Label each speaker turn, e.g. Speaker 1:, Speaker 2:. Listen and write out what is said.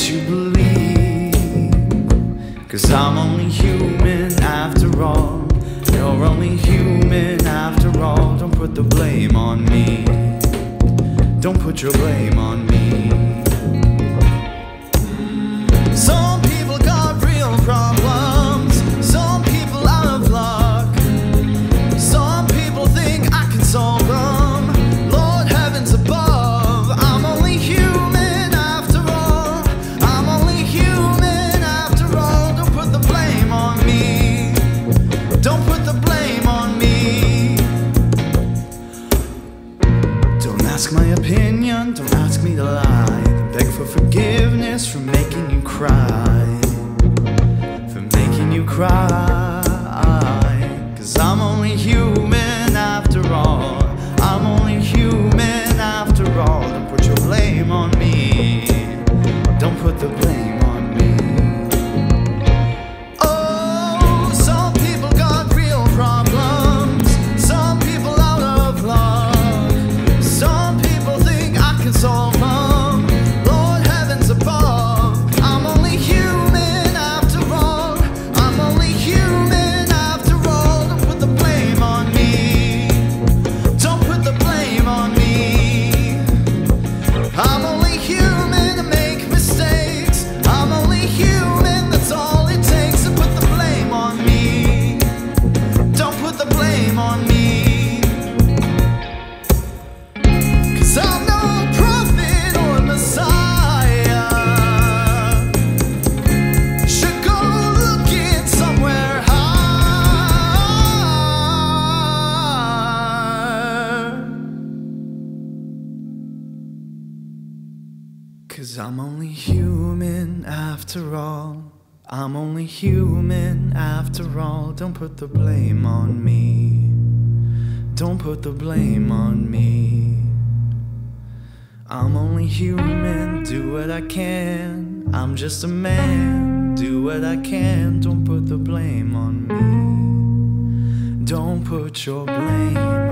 Speaker 1: What you believe? Cause I'm only human after all. You're only human after all. Don't put the blame on me. Don't put your blame on me. Ask my opinion, don't ask me to lie. Beg for forgiveness for making you cry. For making you cry. Cause I'm only human after all. I'm only human after all. Don't put the blame on me. Don't put the blame on me. I'm only human, do what I can. I'm just a man, do what I can. Don't put the blame on me. Don't put your blame